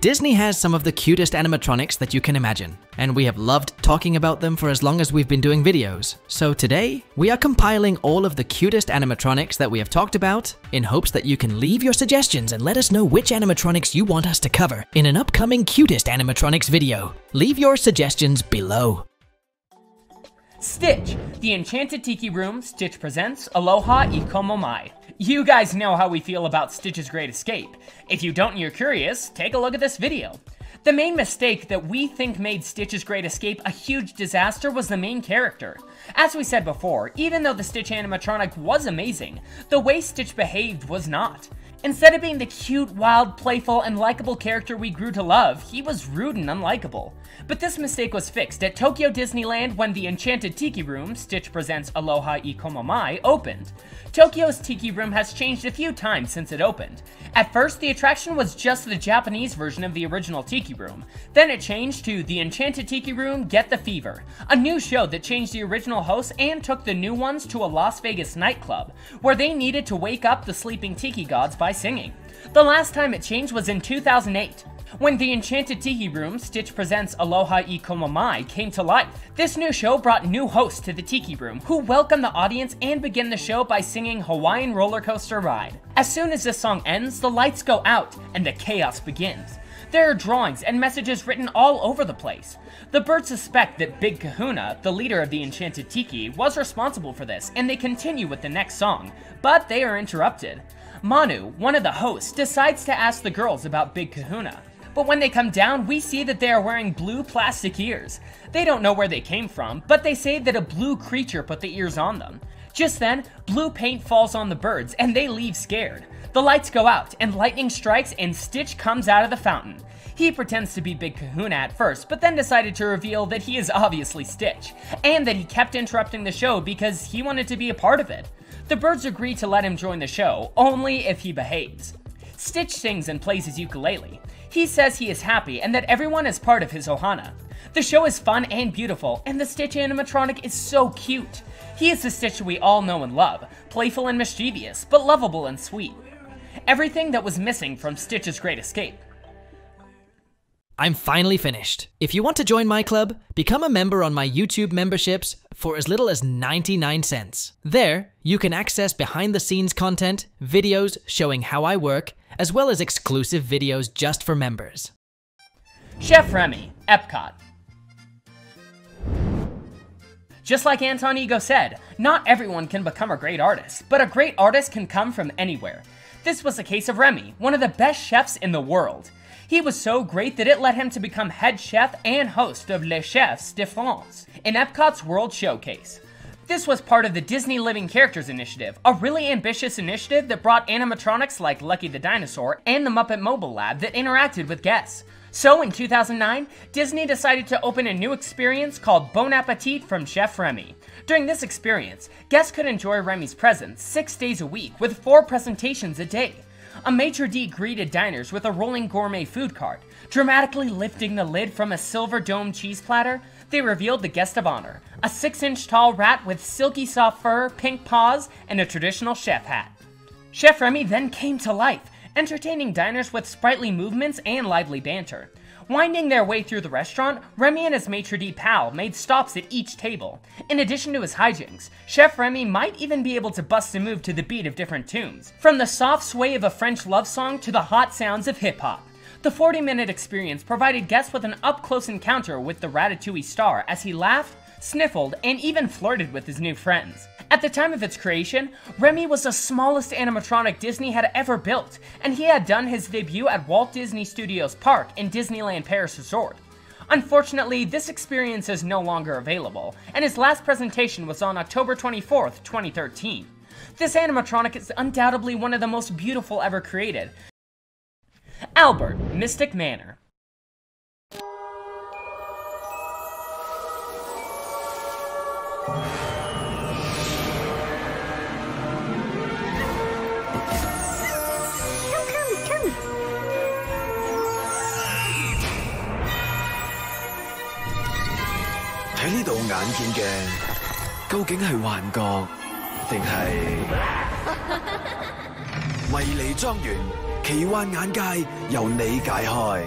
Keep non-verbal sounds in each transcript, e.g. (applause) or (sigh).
Disney has some of the cutest animatronics that you can imagine, and we have loved talking about them for as long as we've been doing videos. So today, we are compiling all of the cutest animatronics that we have talked about in hopes that you can leave your suggestions and let us know which animatronics you want us to cover in an upcoming cutest animatronics video. Leave your suggestions below. Stitch, The Enchanted Tiki Room, Stitch presents Aloha i Como Mai. You guys know how we feel about Stitch's Great Escape. If you don't and you're curious, take a look at this video. The main mistake that we think made Stitch's Great Escape a huge disaster was the main character. As we said before, even though the Stitch animatronic was amazing, the way Stitch behaved was not. Instead of being the cute, wild, playful, and likable character we grew to love, he was rude and unlikable. But this mistake was fixed at Tokyo Disneyland when the Enchanted Tiki Room, Stitch Presents Aloha i Como Mai, opened. Tokyo's Tiki Room has changed a few times since it opened. At first, the attraction was just the Japanese version of the original Tiki Room. Then it changed to the Enchanted Tiki Room Get the Fever, a new show that changed the original hosts and took the new ones to a Las Vegas nightclub, where they needed to wake up the sleeping Tiki gods by singing. The last time it changed was in 2008. When the Enchanted Tiki Room, Stitch Presents Aloha i Como Mai came to life, this new show brought new hosts to the Tiki Room who welcomed the audience and began the show by singing Hawaiian Roller Coaster Ride. As soon as this song ends, the lights go out and the chaos begins. There are drawings and messages written all over the place. The birds suspect that Big Kahuna, the leader of the Enchanted Tiki, was responsible for this, and they continue with the next song, but they are interrupted. Manu, one of the hosts, decides to ask the girls about Big Kahuna. But when they come down, we see that they are wearing blue plastic ears. They don't know where they came from, but they say that a blue creature put the ears on them. Just then, blue paint falls on the birds and they leave scared. The lights go out and lightning strikes and Stitch comes out of the fountain. He pretends to be Big Kahuna at first, but then decided to reveal that he is obviously Stitch, and that he kept interrupting the show because he wanted to be a part of it. The birds agree to let him join the show, only if he behaves. Stitch sings and plays his ukulele. He says he is happy and that everyone is part of his ohana. The show is fun and beautiful, and the Stitch animatronic is so cute. He is the Stitch we all know and love, playful and mischievous, but lovable and sweet. Everything that was missing from Stitch's Great Escape. I'm finally finished. If you want to join my club, become a member on my YouTube memberships for as little as 99 cents. There, you can access behind the scenes content, videos showing how I work, as well as exclusive videos just for members. Chef Remy, Epcot. Just like Anton Ego said, not everyone can become a great artist, but a great artist can come from anywhere. This was the case of Remy, one of the best chefs in the world. He was so great that it led him to become head chef and host of Les Chefs de France in Epcot's World Showcase. This was part of the Disney Living Characters Initiative, a really ambitious initiative that brought animatronics like Lucky the Dinosaur and the Muppet Mobile Lab that interacted with guests. So in 2009, Disney decided to open a new experience called Bon Appetit from Chef Remy. During this experience, guests could enjoy Remy's presence six days a week with four presentations a day. A maitre d' greeted diners with a rolling gourmet food cart. Dramatically lifting the lid from a silver dome cheese platter, they revealed the guest of honor, a 6 inch tall rat with silky soft fur, pink paws, and a traditional chef hat. Chef Remy then came to life, entertaining diners with sprightly movements and lively banter. Winding their way through the restaurant, Remy and his maitre d' pal made stops at each table. In addition to his hijinks, Chef Remy might even be able to bust a move to the beat of different tunes, from the soft sway of a French love song to the hot sounds of hip hop. The 40 minute experience provided guests with an up close encounter with the Ratatouille star as he laughed, sniffled, and even flirted with his new friends. At the time of its creation, Remy was the smallest animatronic Disney had ever built, and he had done his debut at Walt Disney Studios Park in Disneyland Paris Resort. Unfortunately, this experience is no longer available, and his last presentation was on October 24th, 2013. This animatronic is undoubtedly one of the most beautiful ever created. Albert, Mystic Manor. 喺呢度眼见嘅，究竟系幻觉定系迷离庄园？奇幻眼界由你解开。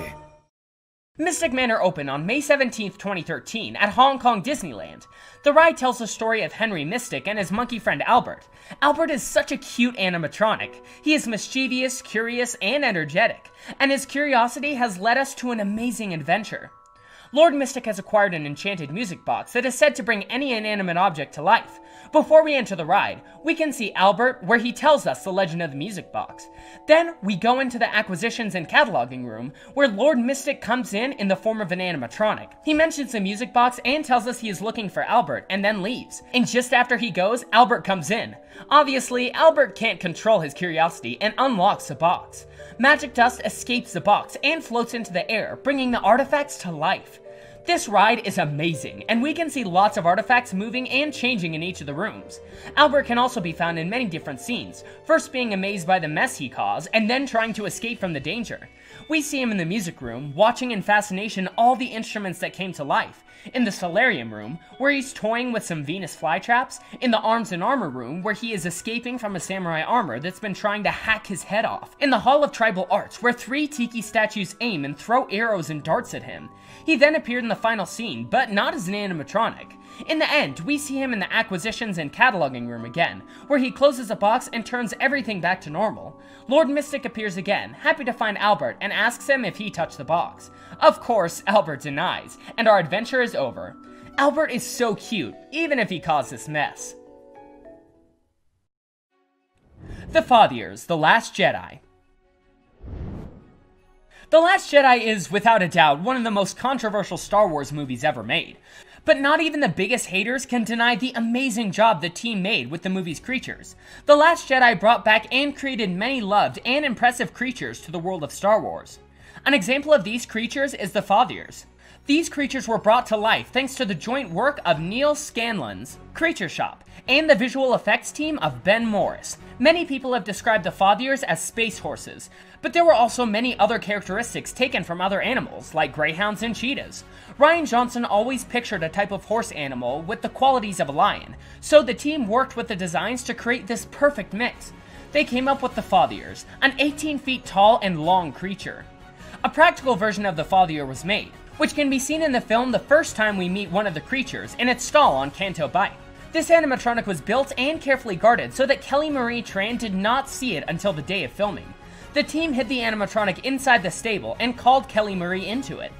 Mystic Manor opened on May 17, 2013, at Hong Kong Disneyland. The ride tells the story of Henry Mystic and his monkey friend Albert. Albert is such a cute animatronic. He is mischievous, curious, and energetic, and his curiosity has led us to an amazing adventure. Lord Mystic has acquired an enchanted music box that is said to bring any inanimate object to life. Before we enter the ride, we can see Albert where he tells us the legend of the music box. Then we go into the acquisitions and cataloging room where Lord Mystic comes in in the form of an animatronic. He mentions the music box and tells us he is looking for Albert and then leaves. And just after he goes, Albert comes in. Obviously, Albert can't control his curiosity and unlocks the box. Magic dust escapes the box and floats into the air, bringing the artifacts to life. This ride is amazing, and we can see lots of artifacts moving and changing in each of the rooms. Albert can also be found in many different scenes, first being amazed by the mess he caused, and then trying to escape from the danger. We see him in the music room, watching in fascination all the instruments that came to life, in the solarium room, where he's toying with some Venus flytraps, in the arms and armor room, where he is escaping from a samurai armor that's been trying to hack his head off, in the Hall of Tribal Arts, where three tiki statues aim and throw arrows and darts at him. He then appeared in the final scene, but not as an animatronic. In the end, we see him in the acquisitions and cataloging room again, where he closes a box and turns everything back to normal. Lord Mystic appears again, happy to find Albert, and asks him if he touched the box. Of course, Albert denies, and our adventure is over. Albert is so cute, even if he caused this mess. The Fathiers, The Last Jedi. The Last Jedi is, without a doubt, one of the most controversial Star Wars movies ever made. But not even the biggest haters can deny the amazing job the team made with the movie's creatures. The Last Jedi brought back and created many loved and impressive creatures to the world of Star Wars. An example of these creatures is the Fathiers. These creatures were brought to life thanks to the joint work of Neal Scanlon's Creature Shop and the visual effects team of Ben Morris. Many people have described the Fathiers as space horses, but there were also many other characteristics taken from other animals, like greyhounds and cheetahs. Rian Johnson always pictured a type of horse animal with the qualities of a lion, so the team worked with the designs to create this perfect mix. They came up with the Fathiers, an 18 feet tall and long creature. A practical version of the Fathier was made, which can be seen in the film the first time we meet one of the creatures in its stall on Canto Bight. This animatronic was built and carefully guarded so that Kelly Marie Tran did not see it until the day of filming. The team hid the animatronic inside the stable and called Kelly Marie into it.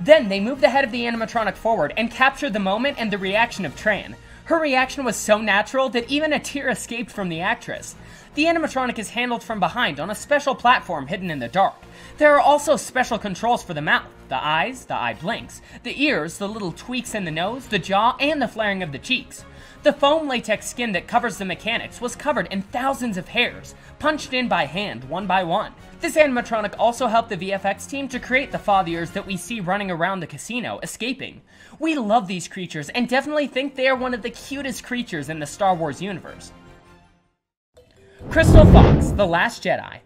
Then they moved the head of the animatronic forward and captured the moment and the reaction of Tran. Her reaction was so natural that even a tear escaped from the actress. The animatronic is handled from behind on a special platform hidden in the dark. There are also special controls for the mouth, the eyes, the eye blinks, the ears, the little tweaks in the nose, the jaw, and the flaring of the cheeks. The foam latex skin that covers the mechanics was covered in thousands of hairs, punched in by hand, one by one. This animatronic also helped the VFX team to create the Fathiers that we see running around the casino, escaping. We love these creatures and definitely think they are one of the cutest creatures in the Star Wars universe. Crystal Fox, The Last Jedi.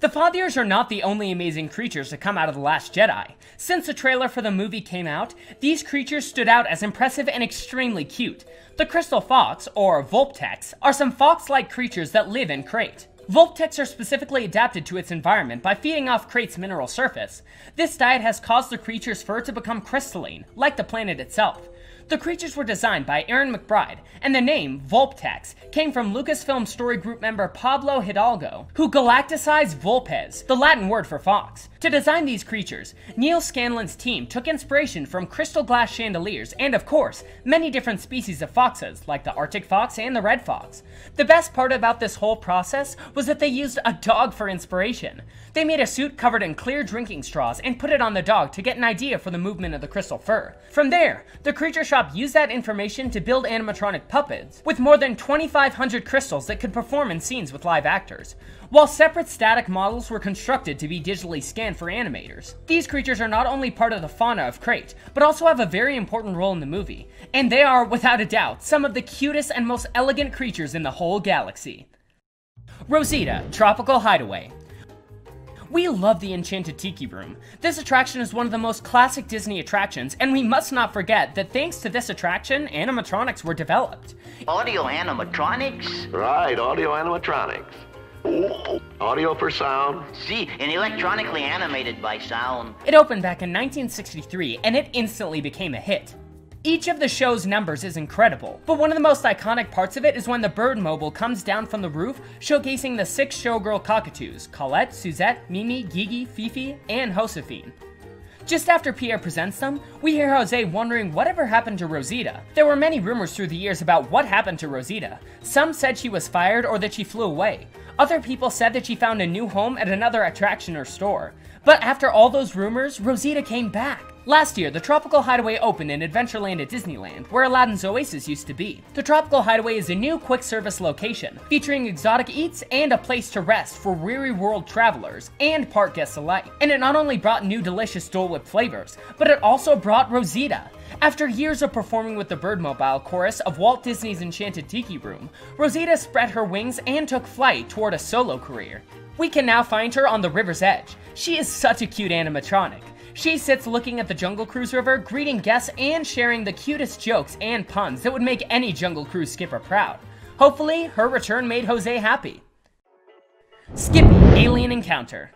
The Fathiers are not the only amazing creatures to come out of The Last Jedi. Since the trailer for the movie came out, these creatures stood out as impressive and extremely cute. The Crystal Fox, or Vulptex, are some fox-like creatures that live in Crait. Vulptex are specifically adapted to its environment by feeding off Crait's mineral surface. This diet has caused the creature's fur to become crystalline, like the planet itself. The creatures were designed by Aaron McBride, and the name Vulptex came from Lucasfilm story group member Pablo Hidalgo, who galacticized Vulpes, the Latin word for fox. To design these creatures, Neal Scanlon's team took inspiration from crystal glass chandeliers and, of course, many different species of foxes, like the Arctic fox and the red fox. The best part about this whole process was that they used a dog for inspiration. They made a suit covered in clear drinking straws and put it on the dog to get an idea for the movement of the crystal fur. From there, the creature shop used that information to build animatronic puppets, with more than 2,500 crystals that could perform in scenes with live actors while separate static models were constructed to be digitally scanned for animators. These creatures are not only part of the fauna of Crait, but also have a very important role in the movie, and they are, without a doubt, some of the cutest and most elegant creatures in the whole galaxy. Rosita, Tropical Hideaway. We love the Enchanted Tiki Room. This attraction is one of the most classic Disney attractions, and we must not forget that thanks to this attraction, animatronics were developed. Audio animatronics? Right, audio animatronics. Ooh. Audio for sound. See, and electronically animated by sound. It opened back in 1963 and it instantly became a hit. Each of the show's numbers is incredible, but one of the most iconic parts of it is when the bird mobile comes down from the roof, showcasing the six showgirl cockatoos Colette, Suzette, Mimi, Gigi, Fifi, and Josephine. Just after Pierre presents them, we hear Jose wondering whatever happened to Rosita. There were many rumors through the years about what happened to Rosita. Some said she was fired or that she flew away. Other people said that she found a new home at another attraction or store. But after all those rumors, Rosita came back. Last year, the Tropical Hideaway opened in Adventureland at Disneyland, where Aladdin's Oasis used to be. The Tropical Hideaway is a new quick service location, featuring exotic eats and a place to rest for weary world travelers and park guests alike. And it not only brought new delicious Dole Whip flavors, but it also brought Rosita. After years of performing with the Birdmobile chorus of Walt Disney's Enchanted Tiki Room, Rosita spread her wings and took flight toward a solo career. We can now find her on the river's edge. She is such a cute animatronic. She sits looking at the Jungle Cruise River, greeting guests and sharing the cutest jokes and puns that would make any Jungle Cruise skipper proud. Hopefully, her return made Jose happy. Skippy Alien Encounter.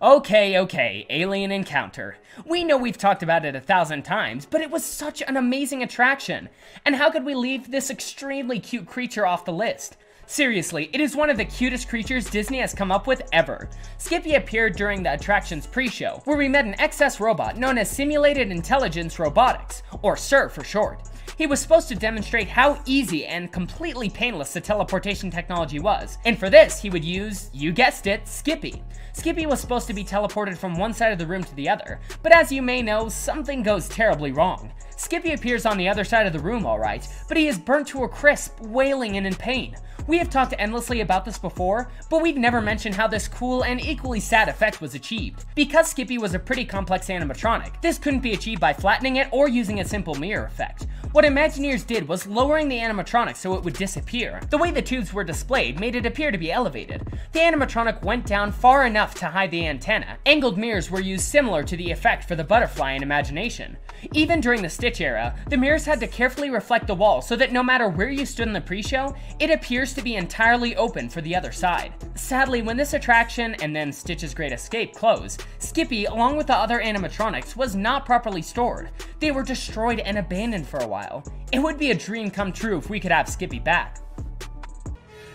Okay, okay, Alien Encounter. We know we've talked about it a thousand times, but it was such an amazing attraction. And how could we leave this extremely cute creature off the list? Seriously, it is one of the cutest creatures Disney has come up with ever. Skippy appeared during the attraction's pre-show, where we met an XS robot known as Simulated Intelligence Robotics, or SIR for short. He was supposed to demonstrate how easy and completely painless the teleportation technology was, and for this, he would use, you guessed it, Skippy. Skippy was supposed to be teleported from one side of the room to the other, but as you may know, something goes terribly wrong. Skippy appears on the other side of the room alright, but he is burnt to a crisp, wailing and in pain. We have talked endlessly about this before, but we've never mentioned how this cool and equally sad effect was achieved. Because Skippy was a pretty complex animatronic, this couldn't be achieved by flattening it or using a simple mirror effect. What Imagineers did was lowering the animatronic so it would disappear. The way the tubes were displayed made it appear to be elevated. The animatronic went down far enough to hide the antenna. Angled mirrors were used similar to the effect for the butterfly in Imagination. Even during the Stitch era, the mirrors had to carefully reflect the wall so that no matter where you stood in the pre-show, it appears to be entirely open for the other side. Sadly, when this attraction and then Stitch's Great Escape closed, Skippy, along with the other animatronics, was not properly stored. They were destroyed and abandoned for a while. It would be a dream come true if we could have Skippy back.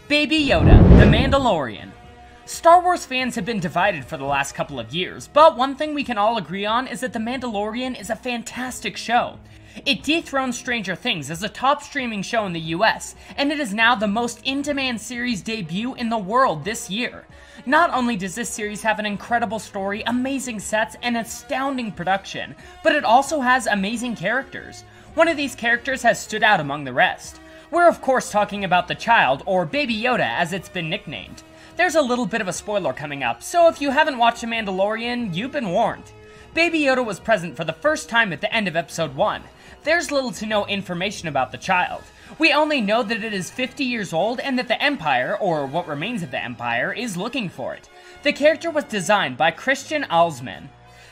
Baby Yoda, The Mandalorian. Star Wars fans have been divided for the last couple of years, but one thing we can all agree on is that The Mandalorian is a fantastic show. It dethroned Stranger Things as a top streaming show in the US, and it is now the most in demand series debut in the world this year. Not only does this series have an incredible story, amazing sets, and astounding production, but it also has amazing characters. One of these characters has stood out among the rest. We're of course talking about the child, or Baby Yoda as it's been nicknamed. There's a little bit of a spoiler coming up, so if you haven't watched The Mandalorian, you've been warned. Baby Yoda was present for the first time at the end of episode 1. There's little to no information about the child. We only know that it is 50 years old and that the Empire, or what remains of the Empire, is looking for it. The character was designed by Christian Alzmann.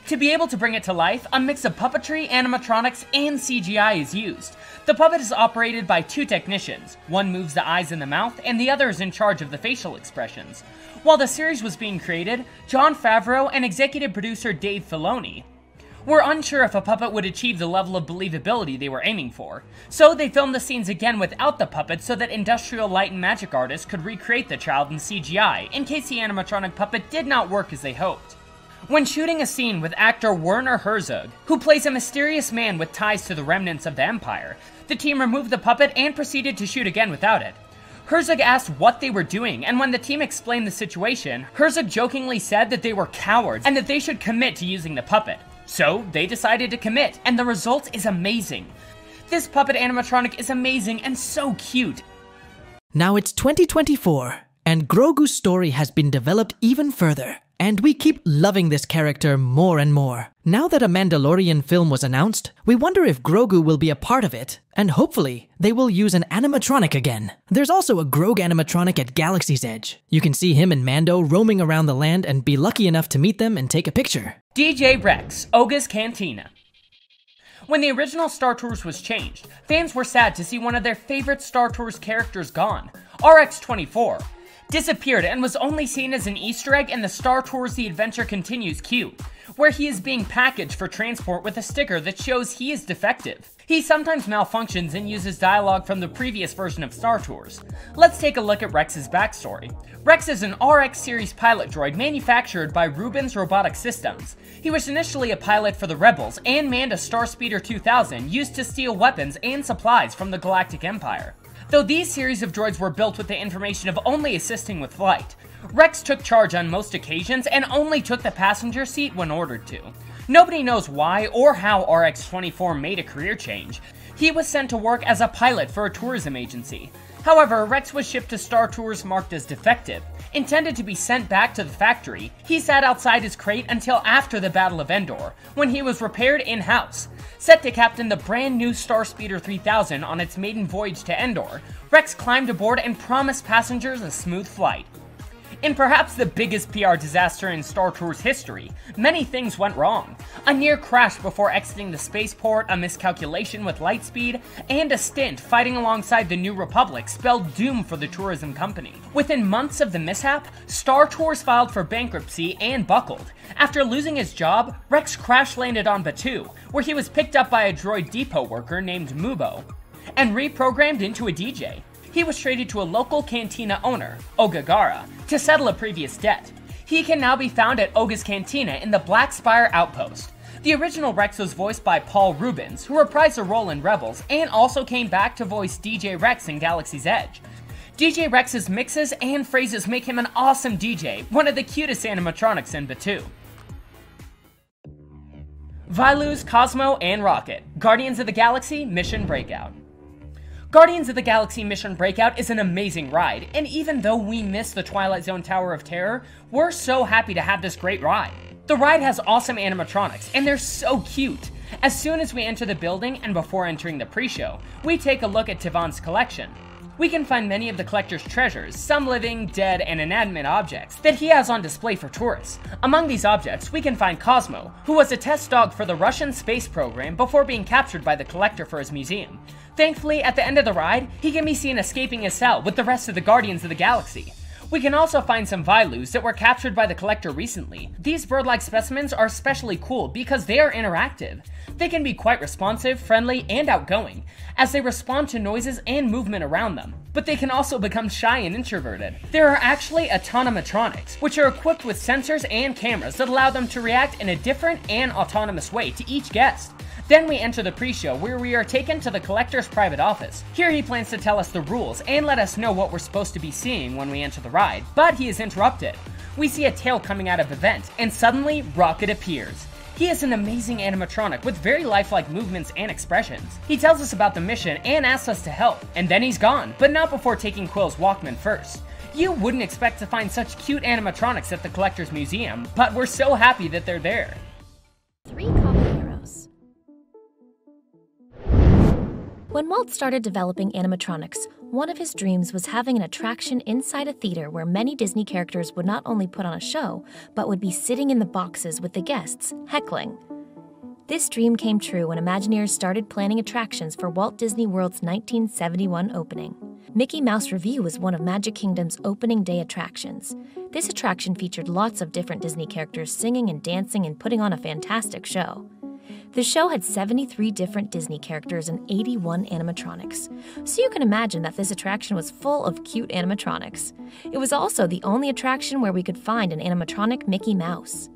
To be able to bring it to life, a mix of puppetry, animatronics, and CGI is used. The puppet is operated by two technicians. One moves the eyes and the mouth, and the other is in charge of the facial expressions. While the series was being created, Jon Favreau and executive producer Dave Filoni were unsure if a puppet would achieve the level of believability they were aiming for. So they filmed the scenes again without the puppet so that industrial light and magic artists could recreate the child in CGI in case the animatronic puppet did not work as they hoped. When shooting a scene with actor Werner Herzog, who plays a mysterious man with ties to the remnants of the Empire, the team removed the puppet and proceeded to shoot again without it. Herzog asked what they were doing, and when the team explained the situation, Herzog jokingly said that they were cowards and that they should commit to using the puppet. So they decided to commit, and the result is amazing. This puppet animatronic is amazing and so cute. Now it's 2024, and Grogu's story has been developed even further. And we keep loving this character more and more. Now that a Mandalorian film was announced, we wonder if Grogu will be a part of it, and hopefully, they will use an animatronic again. There's also a Grogu animatronic at Galaxy's Edge. You can see him and Mando roaming around the land and be lucky enough to meet them and take a picture. DJ Rex, Oga's Cantina. When the original Star Tours was changed, fans were sad to see one of their favorite Star Tours characters gone, RX 24. Disappeared and was only seen as an Easter egg in the Star Tours The Adventure Continues queue, where he is being packaged for transport with a sticker that shows he is defective. He sometimes malfunctions and uses dialogue from the previous version of Star Tours. Let's take a look at Rex's backstory. Rex is an RX series pilot droid manufactured by Rubens Robotic Systems. He was initially a pilot for the Rebels and manned a Starspeeder 2000 used to steal weapons and supplies from the Galactic Empire. Though these series of droids were built with the information of only assisting with flight, Rex took charge on most occasions and only took the passenger seat when ordered to. Nobody knows why or how RX-24 made a career change. He was sent to work as a pilot for a tourism agency. However, Rex was shipped to Star Tours marked as defective. Intended to be sent back to the factory, he sat outside his crate until after the Battle of Endor, when he was repaired in-house. Set to captain the brand new Starspeeder 3000 on its maiden voyage to Endor, Rex climbed aboard and promised passengers a smooth flight. In perhaps the biggest PR disaster in Star Tours history, many things went wrong. A near crash before exiting the spaceport, a miscalculation with lightspeed, and a stint fighting alongside the New Republic spelled doom for the tourism company. Within months of the mishap, Star Tours filed for bankruptcy and buckled. After losing his job, Rex crash landed on Batuu, where he was picked up by a droid depot worker named Mubo, and reprogrammed into a DJ he was traded to a local cantina owner, Oga Garra, to settle a previous debt. He can now be found at Oga's Cantina in the Black Spire Outpost. The original Rex was voiced by Paul Reubens, who reprised a role in Rebels and also came back to voice DJ Rex in Galaxy's Edge. DJ Rex's mixes and phrases make him an awesome DJ, one of the cutest animatronics in Batuu. Viluz, Cosmo, and Rocket, Guardians of the Galaxy Mission Breakout. Guardians of the Galaxy Mission Breakout is an amazing ride, and even though we missed the Twilight Zone Tower of Terror, we're so happy to have this great ride. The ride has awesome animatronics, and they're so cute. As soon as we enter the building and before entering the pre-show, we take a look at Tivan's collection. We can find many of the collector's treasures, some living, dead, and inanimate objects, that he has on display for tourists. Among these objects, we can find Cosmo, who was a test dog for the Russian space program before being captured by the collector for his museum. Thankfully, at the end of the ride, he can be seen escaping his cell with the rest of the Guardians of the Galaxy. We can also find some Viluz that were captured by the collector recently. These bird-like specimens are especially cool because they are interactive. They can be quite responsive, friendly, and outgoing, as they respond to noises and movement around them. But they can also become shy and introverted. There are actually autonomatronics, which are equipped with sensors and cameras that allow them to react in a different and autonomous way to each guest. Then we enter the pre-show where we are taken to the collector's private office. Here he plans to tell us the rules and let us know what we're supposed to be seeing when we enter the ride, but he is interrupted. We see a tail coming out of the vent, and suddenly Rocket appears. He is an amazing animatronic with very lifelike movements and expressions. He tells us about the mission and asks us to help, and then he's gone, but not before taking Quill's Walkman first. You wouldn't expect to find such cute animatronics at the Collector's Museum, but we're so happy that they're there. Three Caballeros. When Walt started developing animatronics, one of his dreams was having an attraction inside a theater where many Disney characters would not only put on a show, but would be sitting in the boxes with the guests, heckling. This dream came true when Imagineers started planning attractions for Walt Disney World's 1971 opening. Mickey Mouse Revue was one of Magic Kingdom's opening day attractions. This attraction featured lots of different Disney characters singing and dancing and putting on a fantastic show. The show had 73 different Disney characters and 81 animatronics, so you can imagine that this attraction was full of cute animatronics. It was also the only attraction where we could find an animatronic Mickey Mouse.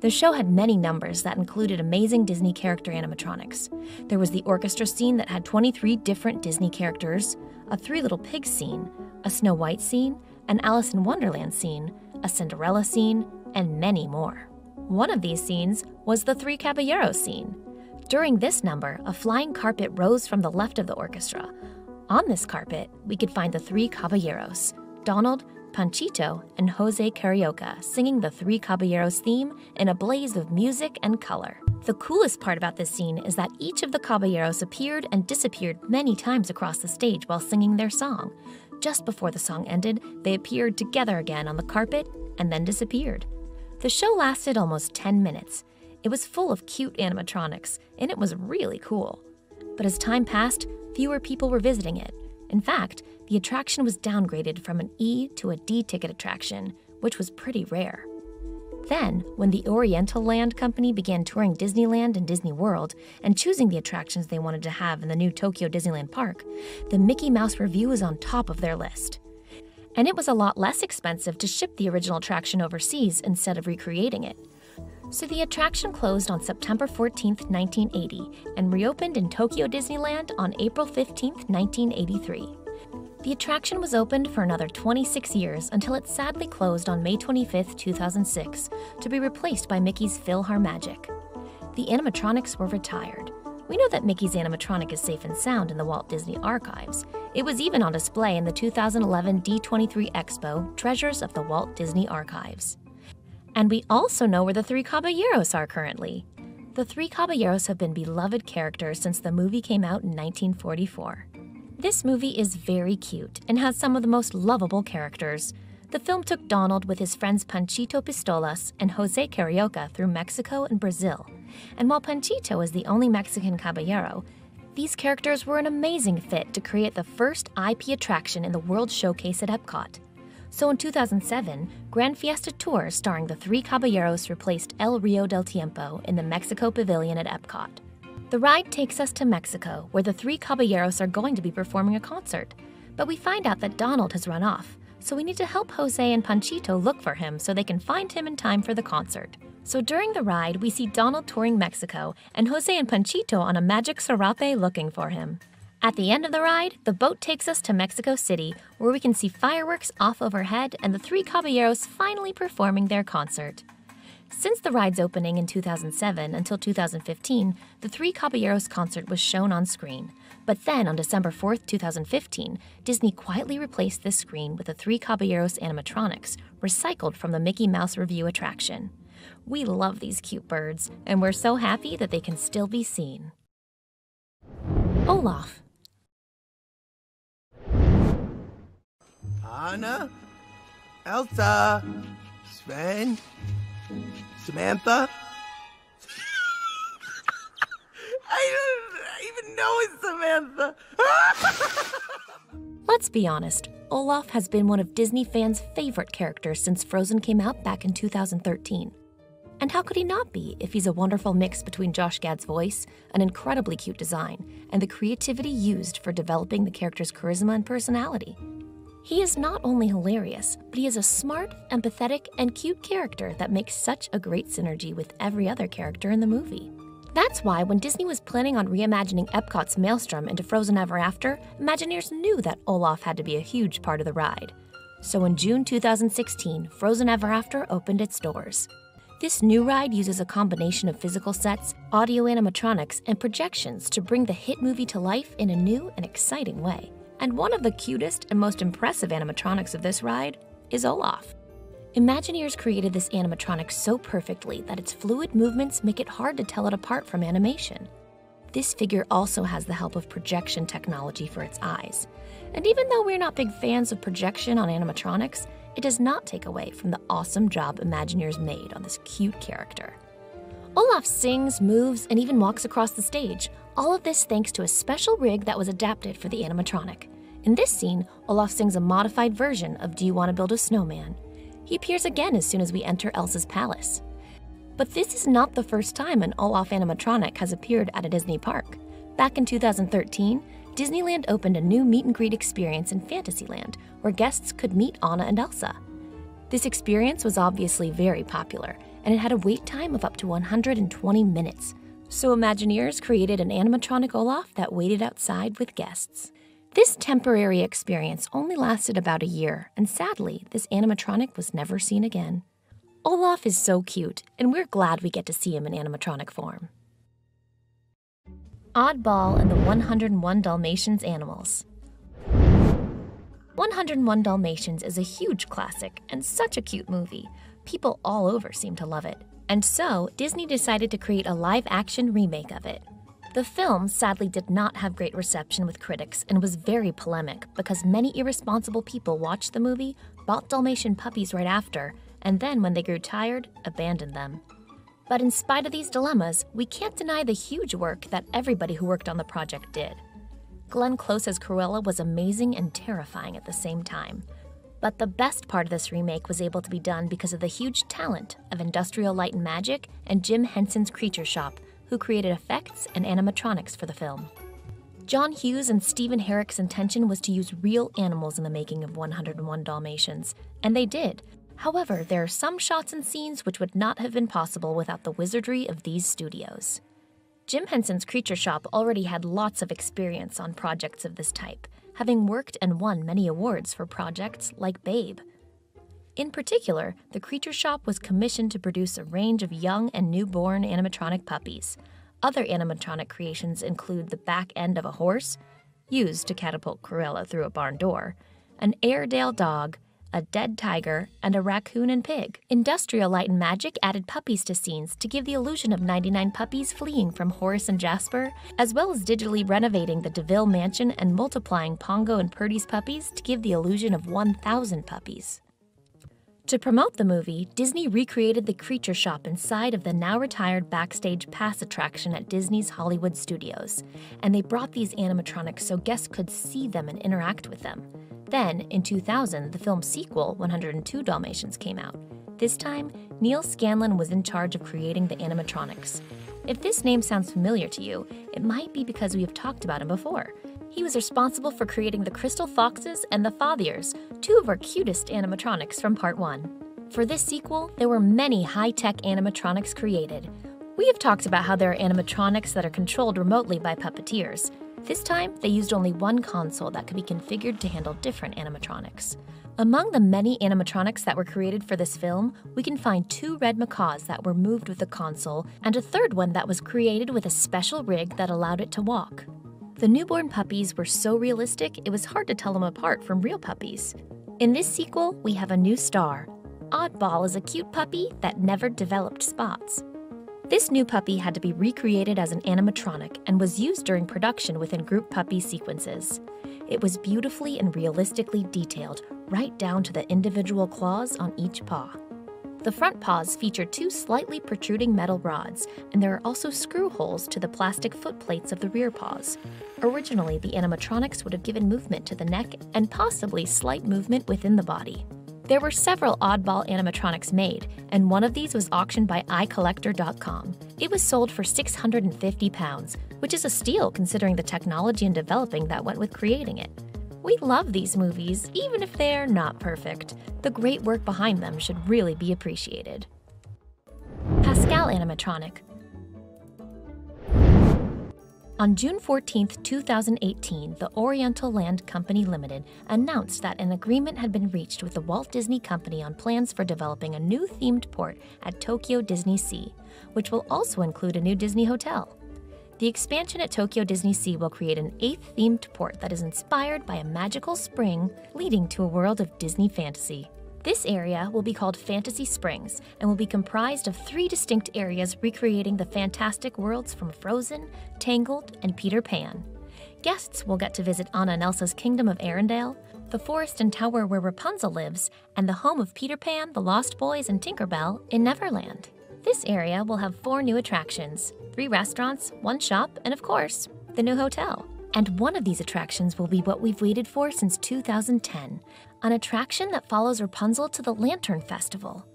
The show had many numbers that included amazing Disney character animatronics. There was the orchestra scene that had 23 different Disney characters, a Three Little Pigs scene, a Snow White scene, an Alice in Wonderland scene, a Cinderella scene, and many more. One of these scenes was the Three Caballeros scene. During this number, a flying carpet rose from the left of the orchestra. On this carpet, we could find the Three Caballeros Donald, Panchito, and Jose Carioca singing the Three Caballeros theme in a blaze of music and color. The coolest part about this scene is that each of the caballeros appeared and disappeared many times across the stage while singing their song. Just before the song ended, they appeared together again on the carpet and then disappeared. The show lasted almost 10 minutes. It was full of cute animatronics, and it was really cool. But as time passed, fewer people were visiting it. In fact, the attraction was downgraded from an E to a D ticket attraction, which was pretty rare. Then, when the Oriental Land Company began touring Disneyland and Disney World and choosing the attractions they wanted to have in the new Tokyo Disneyland Park, the Mickey Mouse Revue was on top of their list. And it was a lot less expensive to ship the original attraction overseas instead of recreating it. So the attraction closed on September 14, 1980, and reopened in Tokyo Disneyland on April 15, 1983. The attraction was opened for another 26 years until it sadly closed on May 25, 2006, to be replaced by Mickey's PhilharMagic. The animatronics were retired. We know that Mickey's animatronic is safe and sound in the Walt Disney Archives. It was even on display in the 2011 D23 Expo Treasures of the Walt Disney Archives. And we also know where the three caballeros are currently. The three caballeros have been beloved characters since the movie came out in 1944. This movie is very cute and has some of the most lovable characters. The film took Donald with his friends Panchito Pistolas and Jose Carioca through Mexico and Brazil. And while Panchito is the only Mexican caballero, these characters were an amazing fit to create the first IP attraction in the World Showcase at Epcot. So in 2007, Grand Fiesta Tour starring the three caballeros replaced El Rio del Tiempo in the Mexico Pavilion at Epcot. The ride takes us to Mexico, where the three caballeros are going to be performing a concert. But we find out that Donald has run off, so we need to help Jose and Panchito look for him so they can find him in time for the concert. So during the ride, we see Donald touring Mexico and Jose and Panchito on a magic serape looking for him. At the end of the ride, the boat takes us to Mexico City, where we can see fireworks off overhead and the three caballeros finally performing their concert. Since the ride's opening in 2007 until 2015, the Three Caballeros concert was shown on screen. But then on December 4, 2015, Disney quietly replaced this screen with the Three Caballeros animatronics, recycled from the Mickey Mouse Revue attraction. We love these cute birds, and we're so happy that they can still be seen. Olaf. Anna? Elsa? Sven? Samantha? Don't know it's Samantha. (laughs) Let's be honest, Olaf has been one of Disney fans' favorite characters since Frozen came out back in 2013. And how could he not be if he's a wonderful mix between Josh Gad's voice, an incredibly cute design, and the creativity used for developing the character's charisma and personality? He is not only hilarious, but he is a smart, empathetic, and cute character that makes such a great synergy with every other character in the movie. That's why when Disney was planning on reimagining Epcot's Maelstrom into Frozen Ever After, Imagineers knew that Olaf had to be a huge part of the ride. So in June 2016, Frozen Ever After opened its doors. This new ride uses a combination of physical sets, audio animatronics, and projections to bring the hit movie to life in a new and exciting way. And one of the cutest and most impressive animatronics of this ride is Olaf. Imagineers created this animatronic so perfectly that its fluid movements make it hard to tell it apart from animation. This figure also has the help of projection technology for its eyes. And even though we're not big fans of projection on animatronics, it does not take away from the awesome job Imagineers made on this cute character. Olaf sings, moves, and even walks across the stage, all of this thanks to a special rig that was adapted for the animatronic. In this scene, Olaf sings a modified version of Do You Want to Build a Snowman? He appears again as soon as we enter Elsa's palace. But this is not the first time an Olaf animatronic has appeared at a Disney park. Back in 2013, Disneyland opened a new meet and greet experience in Fantasyland where guests could meet Anna and Elsa. This experience was obviously very popular, and it had a wait time of up to 120 minutes. So Imagineers created an animatronic Olaf that waited outside with guests. This temporary experience only lasted about a year, and sadly, this animatronic was never seen again. Olaf is so cute, and we're glad we get to see him in animatronic form. Oddball and the 101 Dalmatians Animals 101 Dalmatians is a huge classic and such a cute movie. People all over seem to love it. And so, Disney decided to create a live action remake of it. The film sadly did not have great reception with critics and was very polemic because many irresponsible people watched the movie, bought Dalmatian puppies right after, and then, when they grew tired, abandoned them. But in spite of these dilemmas, we can't deny the huge work that everybody who worked on the project did. Glenn Close as Cruella was amazing and terrifying at the same time. But the best part of this remake was able to be done because of the huge talent of Industrial Light and Magic and Jim Henson's Creature Shop, who created effects and animatronics for the film. John Hughes and Stephen Herek's intention was to use real animals in the making of 101 Dalmatians, and they did. However, there are some shots and scenes which would not have been possible without the wizardry of these studios. Jim Henson's Creature Shop already had lots of experience on projects of this type, having worked and won many awards for projects like Babe. In particular, the Creature Shop was commissioned to produce a range of young and newborn animatronic puppies. Other animatronic creations include the back end of a horse, used to catapult Cruella through a barn door, an Airedale dog, a dead tiger, and a raccoon and pig. Industrial Light and Magic added puppies to scenes to give the illusion of 99 puppies fleeing from Horace and Jasper, as well as digitally renovating the DeVille mansion and multiplying Pongo and Purdy's puppies to give the illusion of 1,000 puppies. To promote the movie, Disney recreated the creature shop inside of the now retired backstage pass attraction at Disney's Hollywood Studios, and they brought these animatronics so guests could see them and interact with them. Then, in 2000, the film's sequel, 102 Dalmatians, came out. This time, Neal Scanlon was in charge of creating the animatronics. If this name sounds familiar to you, it might be because we have talked about him before. He was responsible for creating the Crystal Foxes and the Fathiers, two of our cutest animatronics from Part 1. For this sequel, there were many high tech animatronics created. We have talked about how there are animatronics that are controlled remotely by puppeteers. This time, they used only one console that could be configured to handle different animatronics. Among the many animatronics that were created for this film, we can find two red macaws that were moved with the console, and a third one that was created with a special rig that allowed it to walk. The newborn puppies were so realistic, it was hard to tell them apart from real puppies. In this sequel, we have a new star. Oddball is a cute puppy that never developed spots. This new puppy had to be recreated as an animatronic and was used during production within group puppy sequences. It was beautifully and realistically detailed, right down to the individual claws on each paw. The front paws feature two slightly protruding metal rods, and there are also screw holes to the plastic foot plates of the rear paws. Originally, the animatronics would have given movement to the neck and possibly slight movement within the body. There were several oddball animatronics made, and one of these was auctioned by iCollector.com. It was sold for 650 pounds, which is a steal considering the technology and developing that went with creating it. We love these movies, even if they're not perfect. The great work behind them should really be appreciated. Pascal Animatronic on June 14, 2018, the Oriental Land Company Limited announced that an agreement had been reached with the Walt Disney Company on plans for developing a new themed port at Tokyo Disney Sea, which will also include a new Disney hotel. The expansion at Tokyo Disney Sea will create an eighth themed port that is inspired by a magical spring leading to a world of Disney fantasy. This area will be called Fantasy Springs and will be comprised of three distinct areas recreating the fantastic worlds from Frozen, Tangled, and Peter Pan. Guests will get to visit Anna and Elsa's Kingdom of Arendelle, the forest and tower where Rapunzel lives, and the home of Peter Pan, the Lost Boys, and Tinkerbell in Neverland. This area will have four new attractions three restaurants, one shop, and of course, the new hotel. And one of these attractions will be what we've waited for since 2010 an attraction that follows Rapunzel to the Lantern Festival.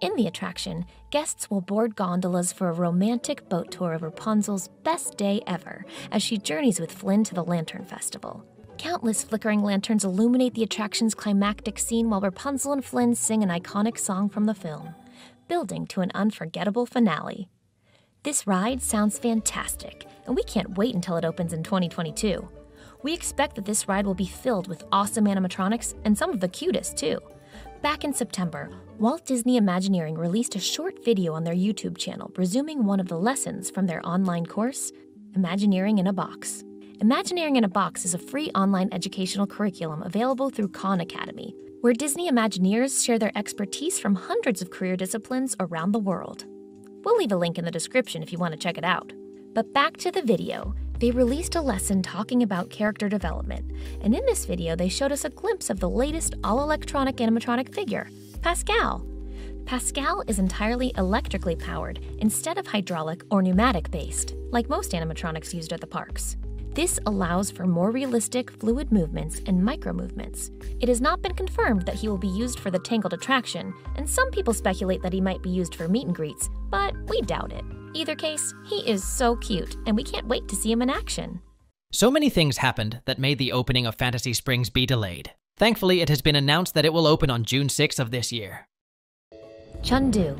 In the attraction, guests will board gondolas for a romantic boat tour of Rapunzel's best day ever as she journeys with Flynn to the Lantern Festival. Countless flickering lanterns illuminate the attraction's climactic scene while Rapunzel and Flynn sing an iconic song from the film, building to an unforgettable finale. This ride sounds fantastic, and we can't wait until it opens in 2022. We expect that this ride will be filled with awesome animatronics and some of the cutest, too. Back in September, Walt Disney Imagineering released a short video on their YouTube channel resuming one of the lessons from their online course, Imagineering in a Box. Imagineering in a Box is a free online educational curriculum available through Khan Academy, where Disney Imagineers share their expertise from hundreds of career disciplines around the world. We'll leave a link in the description if you want to check it out. But back to the video they released a lesson talking about character development, and in this video, they showed us a glimpse of the latest all electronic animatronic figure, Pascal. Pascal is entirely electrically powered instead of hydraulic or pneumatic based, like most animatronics used at the parks. This allows for more realistic fluid movements and micro movements. It has not been confirmed that he will be used for the Tangled attraction, and some people speculate that he might be used for meet and greets, but we doubt it. Either case, he is so cute, and we can't wait to see him in action. So many things happened that made the opening of Fantasy Springs be delayed. Thankfully, it has been announced that it will open on June 6 of this year. Chandu.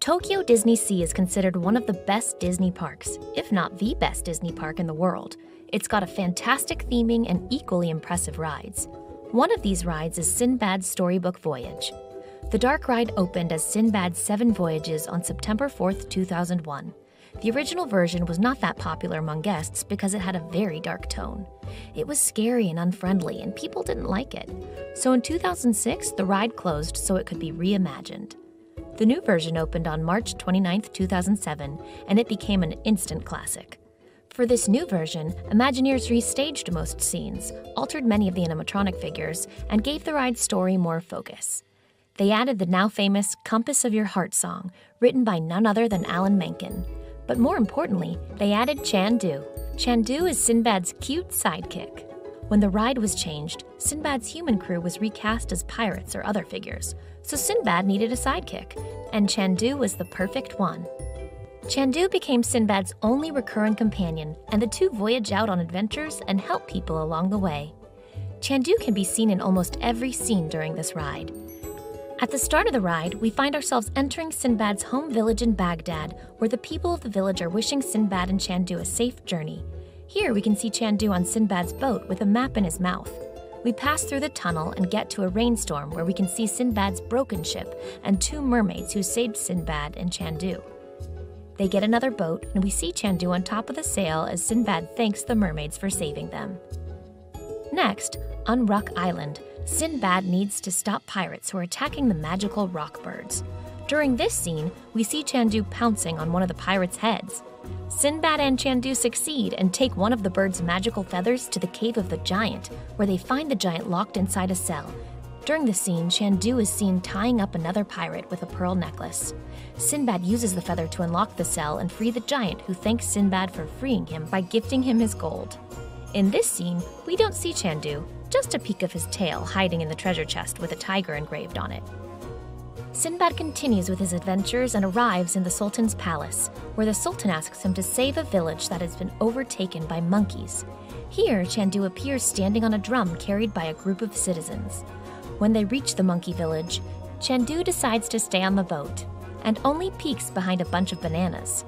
Tokyo Disney Sea is considered one of the best Disney parks, if not the best Disney park in the world. It's got a fantastic theming and equally impressive rides. One of these rides is Sinbad's Storybook Voyage. The dark ride opened as Sinbad's Seven Voyages on September 4th, 2001. The original version was not that popular among guests because it had a very dark tone. It was scary and unfriendly, and people didn't like it. So in 2006, the ride closed so it could be reimagined. The new version opened on March 29, 2007, and it became an instant classic. For this new version, Imagineers restaged most scenes, altered many of the animatronic figures, and gave the ride's story more focus. They added the now famous Compass of Your Heart song, written by none other than Alan Menken. But more importantly, they added Chandu. Chandu is Sinbad's cute sidekick. When the ride was changed, Sinbad's human crew was recast as pirates or other figures, so Sinbad needed a sidekick, and Chandu was the perfect one. Chandu became Sinbad's only recurring companion, and the two voyage out on adventures and help people along the way. Chandu can be seen in almost every scene during this ride. At the start of the ride, we find ourselves entering Sinbad's home village in Baghdad, where the people of the village are wishing Sinbad and Chandu a safe journey. Here we can see Chandu on Sinbad's boat with a map in his mouth. We pass through the tunnel and get to a rainstorm where we can see Sinbad's broken ship and two mermaids who saved Sinbad and Chandu. They get another boat, and we see Chandu on top of the sail as Sinbad thanks the mermaids for saving them. Next, on Ruck Island, Sinbad needs to stop pirates who are attacking the magical roc birds. During this scene, we see Chandu pouncing on one of the pirates' heads. Sinbad and Chandu succeed and take one of the bird's magical feathers to the cave of the giant, where they find the giant locked inside a cell. During the scene, Chandu is seen tying up another pirate with a pearl necklace. Sinbad uses the feather to unlock the cell and free the giant, who thanks Sinbad for freeing him by gifting him his gold. In this scene, we don't see Chandu, just a peek of his tail hiding in the treasure chest with a tiger engraved on it. Sinbad continues with his adventures and arrives in the Sultan's palace, where the Sultan asks him to save a village that has been overtaken by monkeys. Here, Chandu appears standing on a drum carried by a group of citizens. When they reach the monkey village, Chandu decides to stay on the boat and only peeks behind a bunch of bananas.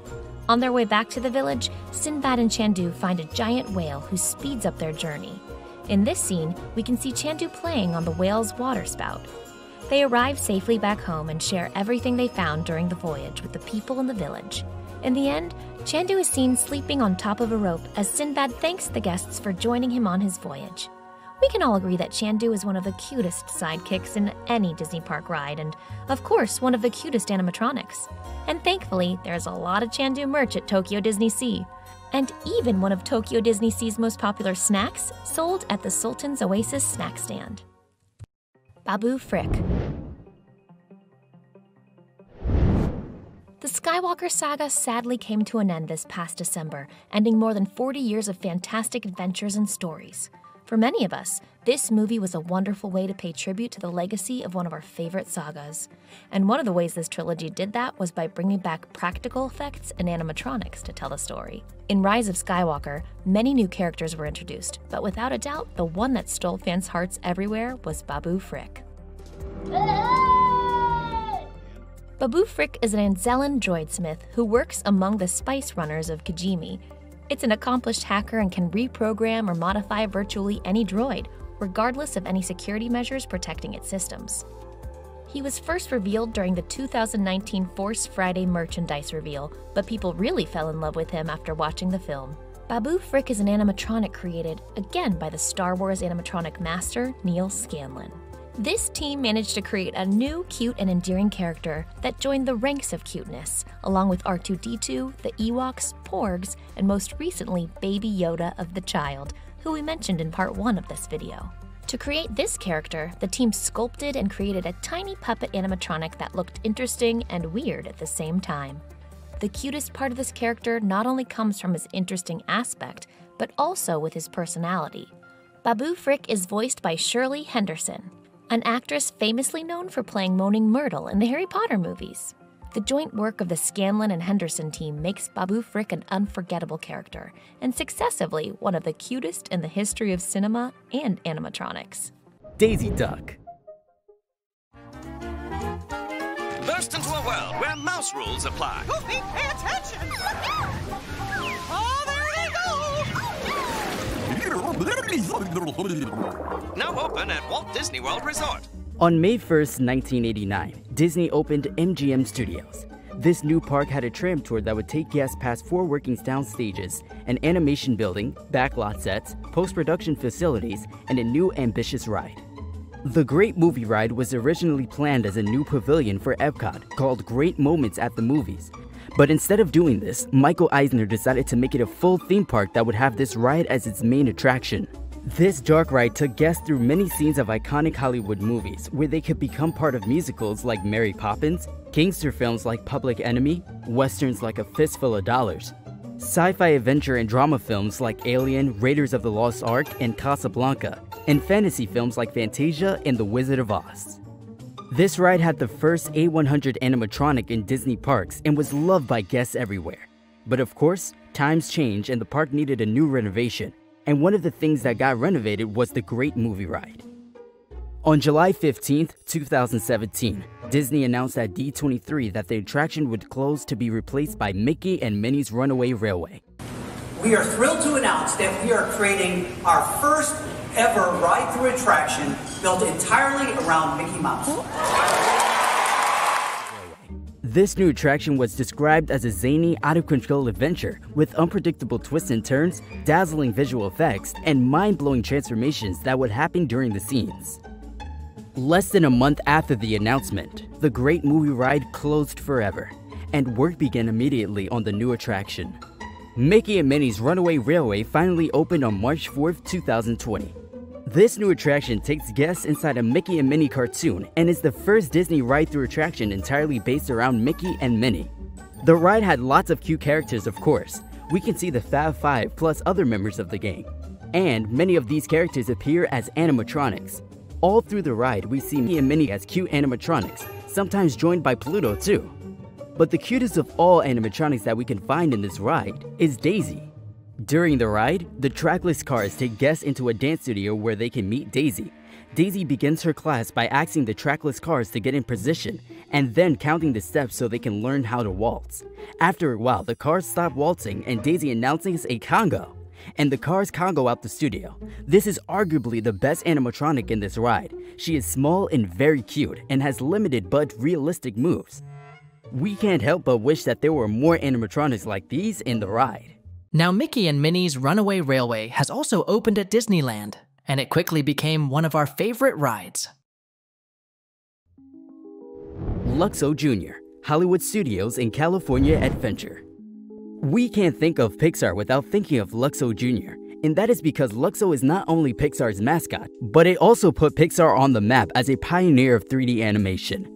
On their way back to the village, Sinbad and Chandu find a giant whale who speeds up their journey. In this scene, we can see Chandu playing on the whale's water spout. They arrive safely back home and share everything they found during the voyage with the people in the village. In the end, Chandu is seen sleeping on top of a rope as Sinbad thanks the guests for joining him on his voyage. We can all agree that Chandu is one of the cutest sidekicks in any Disney park ride, and of course, one of the cutest animatronics. And thankfully, there's a lot of Chandu merch at Tokyo Disney Sea. And even one of Tokyo Disney Sea's most popular snacks sold at the Sultan's Oasis snack stand. Babu Frik. The Skywalker saga sadly came to an end this past December, ending more than 40 years of fantastic adventures and stories. For many of us, this movie was a wonderful way to pay tribute to the legacy of one of our favorite sagas. And one of the ways this trilogy did that was by bringing back practical effects and animatronics to tell the story. In Rise of Skywalker, many new characters were introduced, but without a doubt, the one that stole fans' hearts everywhere was Babu Frik. Babu Frik is an Anzellan droidsmith who works among the spice runners of Kijimi, it's an accomplished hacker and can reprogram or modify virtually any droid, regardless of any security measures protecting its systems. He was first revealed during the 2019 Force Friday merchandise reveal, but people really fell in love with him after watching the film. Babu Frik is an animatronic created, again by the Star Wars animatronic master, Neal Scanlon. This team managed to create a new, cute, and endearing character that joined the ranks of cuteness, along with R2D2, the Ewoks, Porgs, and most recently, Baby Yoda of the Child, who we mentioned in part 1 of this video. To create this character, the team sculpted and created a tiny puppet animatronic that looked interesting and weird at the same time. the cutest part of this character not only comes from his interesting aspect, but also with his personality. Babu Frik is voiced by Shirley Henderson, an actress famously known for playing Moaning Myrtle in the Harry Potter movies. The joint work of the Scanlon and Henderson team makes Babu Frik an unforgettable character, and successively one of the cutest in the history of cinema and animatronics. Daisy Duck. Burst into a world where mouse rules apply. Goofy, pay attention! Oh, (laughs) Now open at Walt Disney World Resort. On May 1, 1989, Disney opened MGM Studios. This new park had a tram tour that would take guests past four working sound stages, an animation building, backlot sets, post production facilities, and a new ambitious ride. The Great Movie Ride was originally planned as a new pavilion for Epcot called Great Moments at the Movies. But instead of doing this, Michael Eisner decided to make it a full theme park that would have this ride as its main attraction. This dark ride took guests through many scenes of iconic Hollywood movies where they could become part of musicals like Mary Poppins, gangster films like Public Enemy, westerns like A Fistful of Dollars, sci fi adventure and drama films like Alien, Raiders of the Lost Ark, and Casablanca, and fantasy films like Fantasia and The Wizard of Oz. This ride had the first A100 animatronic in Disney parks and was loved by guests everywhere. But of course, times change and the park needed a new renovation, and one of the things that got renovated was the Great Movie Ride. On July 15, 2017, Disney announced at D23 that the attraction would close to be replaced by Mickey and Minnie's Runaway Railway. We are thrilled to announce that we are creating our first ever ride through attraction built entirely around Mickey Mouse. This new attraction was described as a zany, out of control adventure with unpredictable twists and turns, dazzling visual effects, and mind blowing transformations that would happen during the scenes. Less than a month after the announcement, the Great Movie Ride closed forever, and work began immediately on the new attraction. Mickey and Minnie's Runaway Railway finally opened on March 4, 2020. This new attraction takes guests inside a Mickey and Minnie cartoon and is the first Disney ride through attraction entirely based around Mickey and Minnie. The ride had lots of cute characters, of course. We can see the Fab Five plus other members of the gang. And many of these characters appear as animatronics. All through the ride, we see Mickey and Minnie as cute animatronics, sometimes joined by Pluto too. But the cutest of all animatronics that we can find in this ride is Daisy. During the ride, the trackless cars take guests into a dance studio where they can meet Daisy. Daisy begins her class by asking the trackless cars to get in position and then counting the steps so they can learn how to waltz. After a while, the cars stop waltzing and Daisy announces a congo. And the cars congo out the studio. This is arguably the best animatronic in this ride. She is small and very cute and has limited but realistic moves. We can't help but wish that there were more animatronics like these in the ride. Now, Mickey and Minnie's Runaway Railway has also opened at Disneyland, and it quickly became one of our favorite rides. Luxo Jr., Hollywood Studios in California Adventure. We can't think of Pixar without thinking of Luxo Jr., and that is because Luxo is not only Pixar's mascot, but it also put Pixar on the map as a pioneer of 3D animation.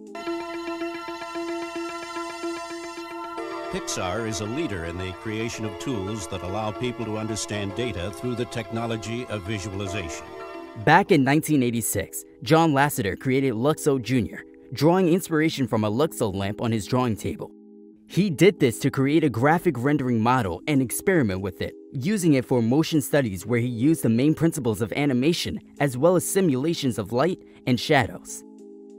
Pixar is a leader in the creation of tools that allow people to understand data through the technology of visualization. Back in 1986, John Lasseter created Luxo Jr., drawing inspiration from a Luxo lamp on his drawing table. He did this to create a graphic rendering model and experiment with it, using it for motion studies where he used the main principles of animation as well as simulations of light and shadows.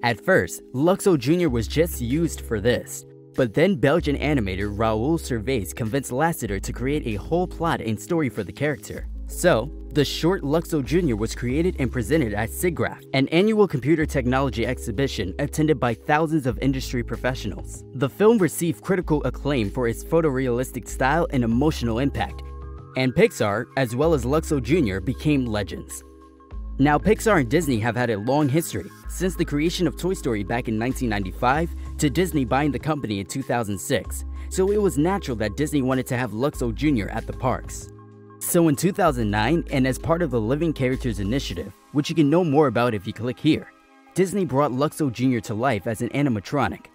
At first, Luxo Jr. was just used for this, but then Belgian animator Raoul Servais convinced Lasseter to create a whole plot and story for the character. So, the short Luxo Jr. was created and presented at SIGGRAPH, an annual computer technology exhibition attended by thousands of industry professionals. The film received critical acclaim for its photorealistic style and emotional impact, and Pixar, as well as Luxo Jr., became legends. Now, Pixar and Disney have had a long history, since the creation of Toy Story back in 1995 to Disney buying the company in 2006, so it was natural that Disney wanted to have Luxo Jr. at the parks. So in 2009, and as part of the Living Characters Initiative, which you can know more about if you click here, Disney brought Luxo Jr. to life as an animatronic.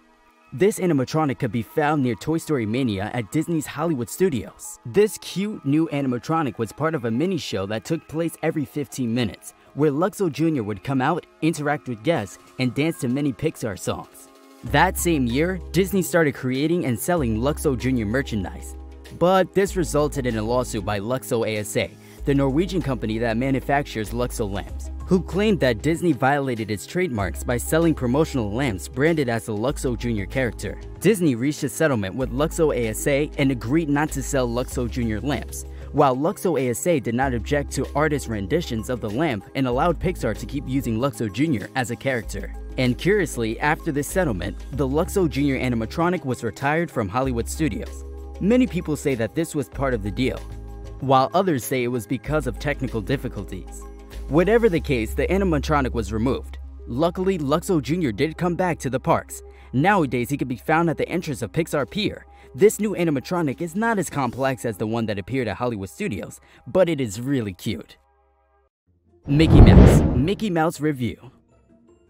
This animatronic could be found near Toy Story Mania at Disney's Hollywood Studios. This cute new animatronic was part of a mini show that took place every 15 minutes, where Luxo Jr. would come out, interact with guests, and dance to many Pixar songs. That same year, Disney started creating and selling Luxo Jr. merchandise. But this resulted in a lawsuit by Luxo ASA, the Norwegian company that manufactures Luxo lamps, who claimed that Disney violated its trademarks by selling promotional lamps branded as the Luxo Jr. character. Disney reached a settlement with Luxo ASA and agreed not to sell Luxo Jr. lamps, while Luxo ASA did not object to artist renditions of the lamp and allowed Pixar to keep using Luxo Jr. as a character. And curiously, after this settlement, the Luxo Jr. animatronic was retired from Hollywood studios. Many people say that this was part of the deal, while others say it was because of technical difficulties. Whatever the case, the animatronic was removed. Luckily, Luxo Jr. did come back to the parks. Nowadays, he can be found at the entrance of Pixar Pier. This new animatronic is not as complex as the one that appeared at Hollywood Studios, but it is really cute. Mickey Mouse Mickey Mouse Revue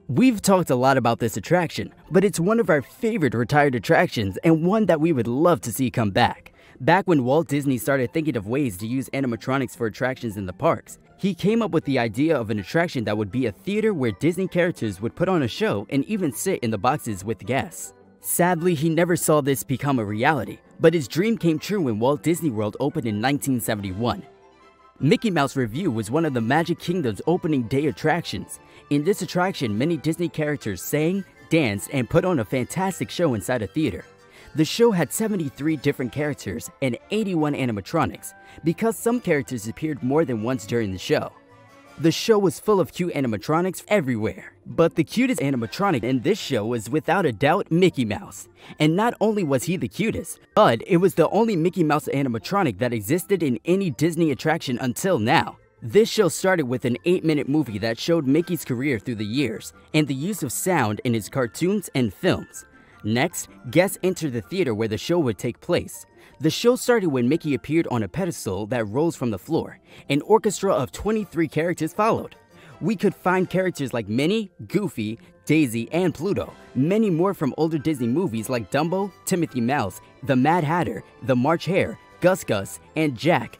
We've talked a lot about this attraction, but it's one of our favorite retired attractions and one that we would love to see come back. Back when Walt Disney started thinking of ways to use animatronics for attractions in the parks, he came up with the idea of an attraction that would be a theater where Disney characters would put on a show and even sit in the boxes with guests. Sadly, he never saw this become a reality, but his dream came true when Walt Disney World opened in 1971. Mickey Mouse Revue was one of the Magic Kingdom's opening day attractions. In this attraction, many Disney characters sang, danced, and put on a fantastic show inside a theater. The show had 73 different characters and 81 animatronics, because some characters appeared more than once during the show. The show was full of cute animatronics everywhere, but the cutest animatronic in this show was without a doubt Mickey Mouse. And not only was he the cutest, but it was the only Mickey Mouse animatronic that existed in any Disney attraction until now. This show started with an 8 minute movie that showed Mickey's career through the years and the use of sound in his cartoons and films. Next, guests entered the theater where the show would take place. The show started when Mickey appeared on a pedestal that rose from the floor. An orchestra of 23 characters followed. We could find characters like Minnie, Goofy, Daisy, and Pluto, many more from older Disney movies like Dumbo, Timothy Mouse, The Mad Hatter, The March Hare, Gus Gus, and Jack,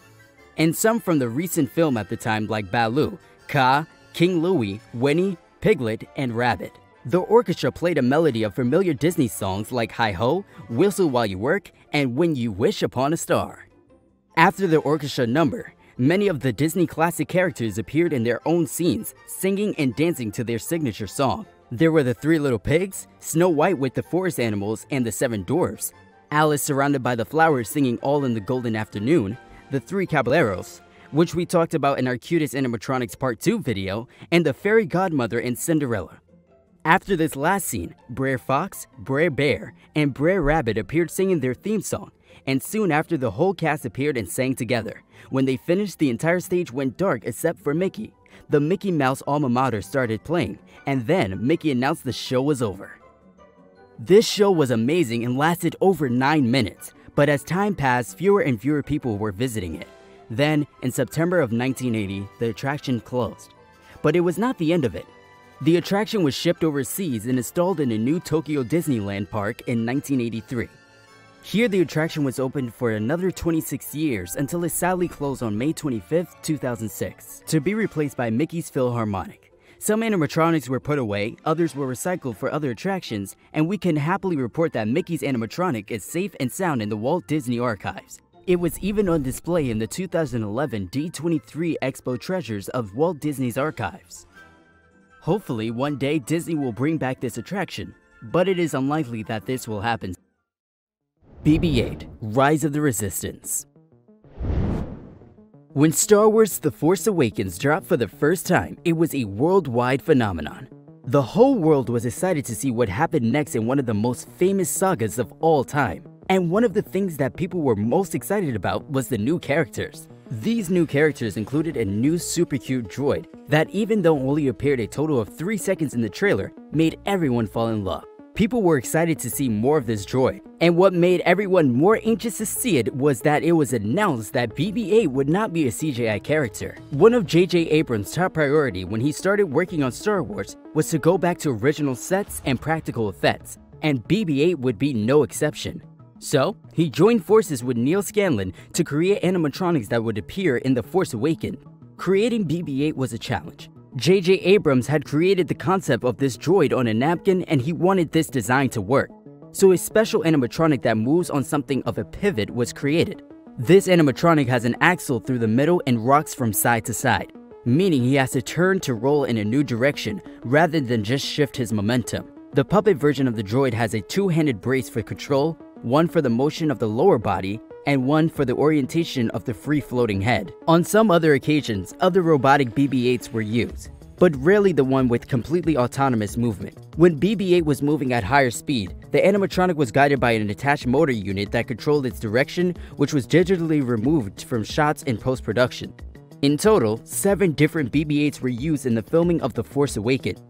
and some from the recent film at the time like Baloo, Kaa, King Louie, Winnie, Piglet, and Rabbit. The orchestra played a melody of familiar Disney songs like Hi Ho, Whistle While You Work, and When You Wish Upon a Star. After the orchestra number, many of the Disney classic characters appeared in their own scenes, singing and dancing to their signature song. There were the Three Little Pigs, Snow White with the forest animals and the Seven Dwarfs, Alice surrounded by the flowers singing All in the Golden Afternoon, the Three Caballeros, which we talked about in our Cutest Animatronics Part 2 video, and the Fairy Godmother in Cinderella. After this last scene, Brer Fox, Brer Bear, and Brer Rabbit appeared singing their theme song, and soon after the whole cast appeared and sang together. When they finished, the entire stage went dark except for Mickey. The Mickey Mouse alma mater started playing, and then Mickey announced the show was over. This show was amazing and lasted over 9 minutes, but as time passed, fewer and fewer people were visiting it. Then, in September of 1980, the attraction closed. But it was not the end of it. The attraction was shipped overseas and installed in a new Tokyo Disneyland park in 1983. Here, the attraction was opened for another 26 years until it sadly closed on May 25, 2006, to be replaced by Mickey's PhilharMagic. Some animatronics were put away, others were recycled for other attractions, and we can happily report that Mickey's animatronic is safe and sound in the Walt Disney Archives. It was even on display in the 2011 D23 Expo Treasures of Walt Disney's Archives. Hopefully, one day Disney will bring back this attraction, but it is unlikely that this will happen. BB-8 Rise of the Resistance When Star Wars The Force Awakens dropped for the first time, it was a worldwide phenomenon. The whole world was excited to see what happened next in one of the most famous sagas of all time. And one of the things that people were most excited about was the new characters. These new characters included a new super cute droid that even though only appeared a total of 3 seconds in the trailer, made everyone fall in love. People were excited to see more of this droid, and what made everyone more anxious to see it was that it was announced that BB-8 would not be a CGI character. One of J.J. Abrams' top priority when he started working on Star Wars was to go back to original sets and practical effects. and BB 8 would be no exception. So, he joined forces with Neal Scanlon to create animatronics that would appear in The Force Awakens. Creating BB 8 was a challenge. J.J. Abrams had created the concept of this droid on a napkin and he wanted this design to work. So, a special animatronic that moves on something of a pivot was created. This animatronic has an axle through the middle and rocks from side to side, meaning he has to turn to roll in a new direction rather than just shift his momentum. The puppet version of the droid has a two-handed brace for control, one for the motion of the lower body, and one for the orientation of the free-floating head. On some other occasions, other robotic BB-8s were used, but rarely the one with completely autonomous movement. When BB-8 was moving at higher speed, the animatronic was guided by an attached motor unit that controlled its direction, which was digitally removed from shots in post-production. In total, seven different BB-8s were used in the filming of The Force Awakens,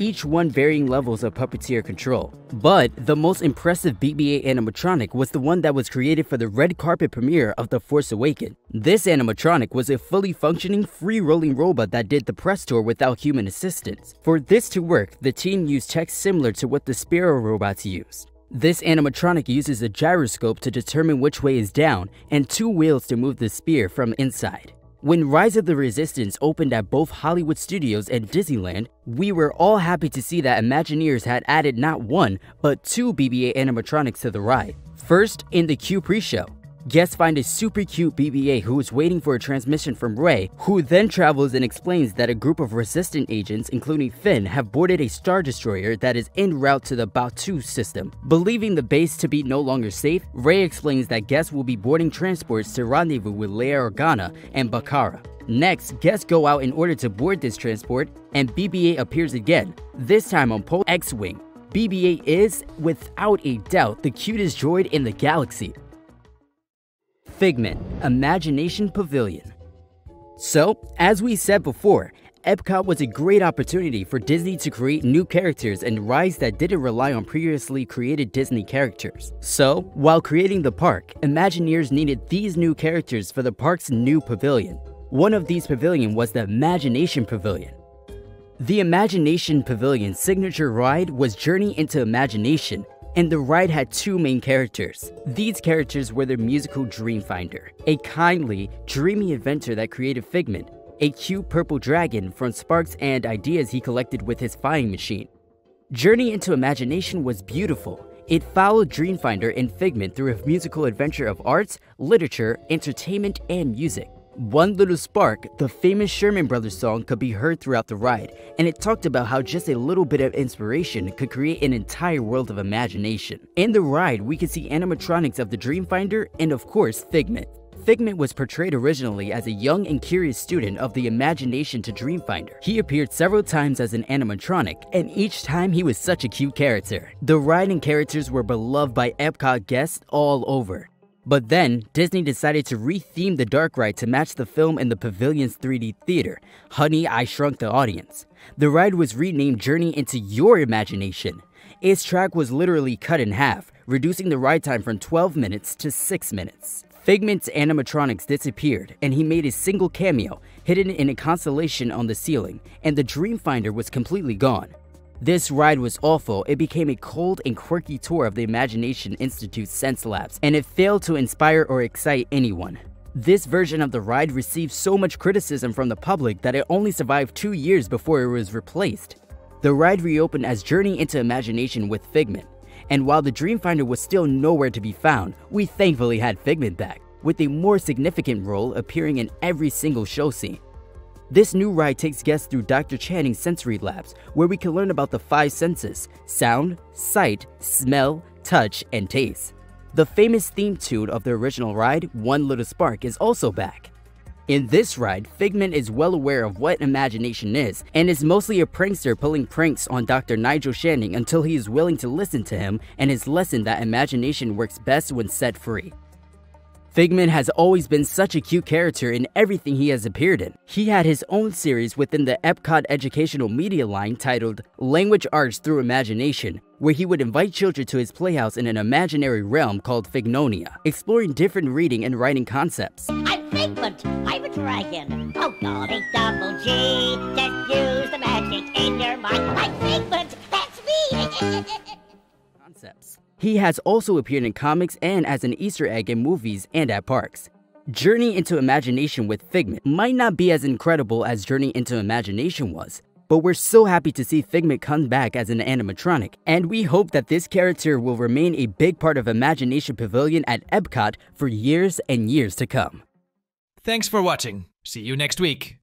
each one varying levels of puppeteer control. But the most impressive BB-8 animatronic was the one that was created for the red carpet premiere of The Force Awakens. This animatronic was a fully functioning, free-rolling robot that did the press tour without human assistance. For this to work, the team used tech similar to what the Sphero robots used. This animatronic uses a gyroscope to determine which way is down and two wheels to move the spear from inside. When Rise of the Resistance opened at both Hollywood Studios and Disneyland, we were all happy to see that Imagineers had added not one, but two BB-8 animatronics to the ride. First, in the Q pre-show, Guests find a super cute BB-8 who is waiting for a transmission from Rey, who then travels and explains that a group of resistant agents, including Finn, have boarded a Star Destroyer that is en route to the Batuu system. Believing the base to be no longer safe, Rey explains that guests will be boarding transports to rendezvous with Leia Organa and Bacara. Next, guests go out in order to board this transport, and BB-8 appears again, this time on Poe X-Wing. BB-8 is, without a doubt, the cutest droid in the galaxy. Figment Imagination Pavilion. So, as we said before, Epcot was a great opportunity for Disney to create new characters and rides that didn't rely on previously created Disney characters. So, while creating the park, Imagineers needed these new characters for the park's new pavilion. One of these pavilion was the Imagination Pavilion. The Imagination Pavilion's signature ride was Journey into Imagination, and the ride had two main characters. These characters were the musical Dreamfinder, a kindly, dreamy inventor that created Figment, a cute purple dragon from sparks and ideas he collected with his flying machine. Journey into Imagination was beautiful. It followed Dreamfinder and Figment through a musical adventure of arts, literature, entertainment, and music. One Little Spark, the famous Sherman Brothers song, could be heard throughout the ride, and it talked about how just a little bit of inspiration could create an entire world of imagination. In the ride, we could see animatronics of the Dreamfinder and, of course, Figment. Figment was portrayed originally as a young and curious student of the imagination to Dreamfinder. He appeared several times as an animatronic, and each time he was such a cute character. The ride and characters were beloved by Epcot guests all over. But then, Disney decided to re-theme the dark ride to match the film in the pavilion's 3D theater, Honey, I Shrunk the Audience. The ride was renamed Journey into Your Imagination. Its track was literally cut in half, reducing the ride time from 12 minutes to 6 minutes. Figment's animatronics disappeared, and he made a single cameo, hidden in a constellation on the ceiling, and the Dreamfinder was completely gone. This ride was awful. It became a cold and quirky tour of the Imagination Institute's Sense Labs, and it failed to inspire or excite anyone. This version of the ride received so much criticism from the public that it only survived two years before it was replaced. The ride reopened as Journey into Imagination with Figment, and while the Dreamfinder was still nowhere to be found, we thankfully had Figment back, with a more significant role appearing in every single show scene. This new ride takes guests through Dr. Channing's sensory labs, where we can learn about the five senses sound, sight, smell, touch, and taste. The famous theme tune of the original ride, One Little Spark, is also back. In this ride, Figment is well aware of what imagination is, and is mostly a prankster pulling pranks on Dr. Nigel Channing until he is willing to listen to him and his lesson that imagination works best when set free. Figment has always been such a cute character in everything he has appeared in. He had his own series within the Epcot educational media line titled Language Arts Through Imagination, where he would invite children to his playhouse in an imaginary realm called Fignonia, exploring different reading and writing concepts. I'm Figment, I'm a dragon. Oh golly double G, just use the magic in your mind. I'm Figment, that's me! (laughs) He has also appeared in comics and as an Easter egg in movies and at parks. Journey into Imagination with Figment might not be as incredible as Journey into Imagination was, but we're so happy to see Figment come back as an animatronic, and we hope that this character will remain a big part of Imagination Pavilion at Epcot for years and years to come. Thanks for watching. See you next week.